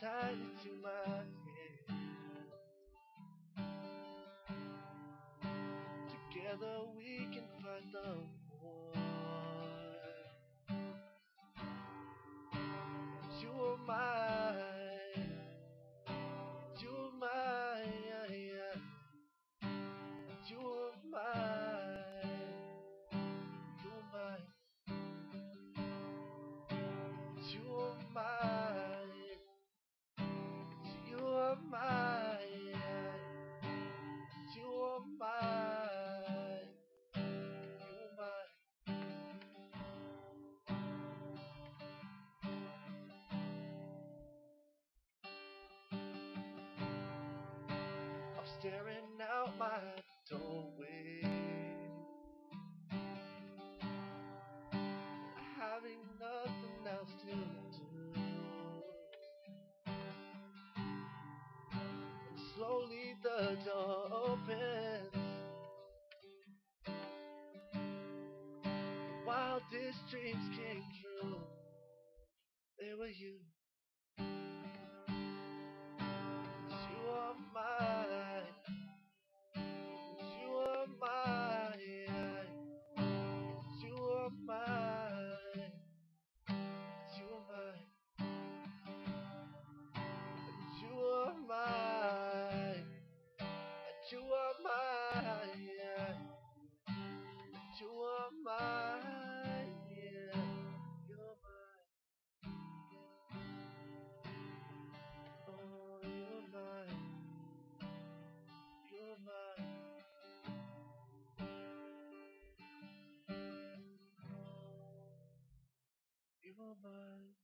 hold on tight to my head. Together we can fight the war. My doorway, having nothing else to do. And slowly the door opens. Wildest dreams came true. They were you. You are mine. You are mine. You're mine. Oh, you're mine. You're mine. You're mine.